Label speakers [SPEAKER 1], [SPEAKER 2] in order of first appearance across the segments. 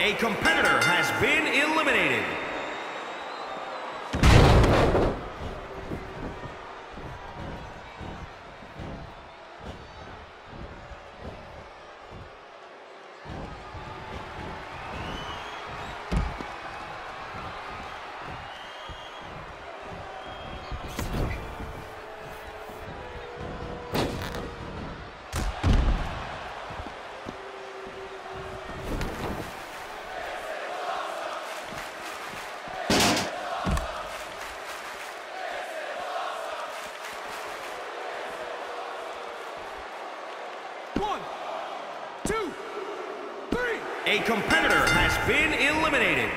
[SPEAKER 1] A competitor has been eliminated.
[SPEAKER 2] Two, three.
[SPEAKER 1] A competitor has been eliminated.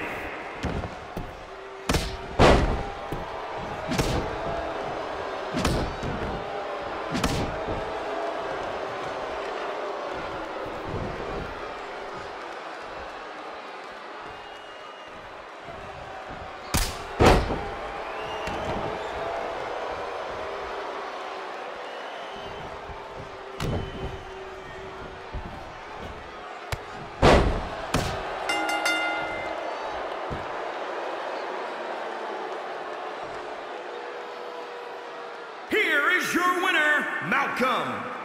[SPEAKER 1] Is your winner, Malcolm